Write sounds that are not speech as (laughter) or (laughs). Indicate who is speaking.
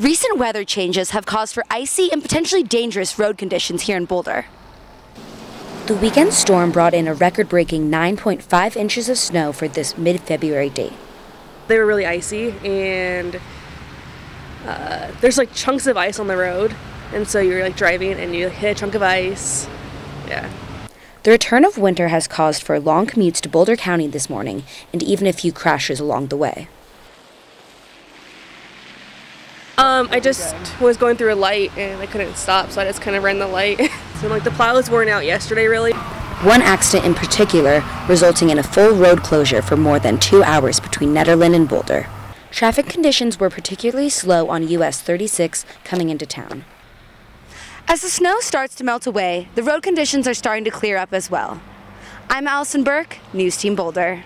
Speaker 1: Recent weather changes have caused for icy and potentially dangerous road conditions here in Boulder. The weekend storm brought in a record breaking 9.5 inches of snow for this mid February date.
Speaker 2: They were really icy, and uh, there's like chunks of ice on the road, and so you're like driving and you hit a chunk of ice. Yeah.
Speaker 1: The return of winter has caused for long commutes to Boulder County this morning and even a few crashes along the way.
Speaker 2: Um, I just was going through a light and I couldn't stop, so I just kind of ran the light. (laughs) so like the plow was worn out yesterday, really.
Speaker 1: One accident in particular, resulting in a full road closure for more than two hours between Nederland and Boulder. Traffic conditions were particularly slow on US 36 coming into town. As the snow starts to melt away, the road conditions are starting to clear up as well. I'm Allison Burke, News Team Boulder.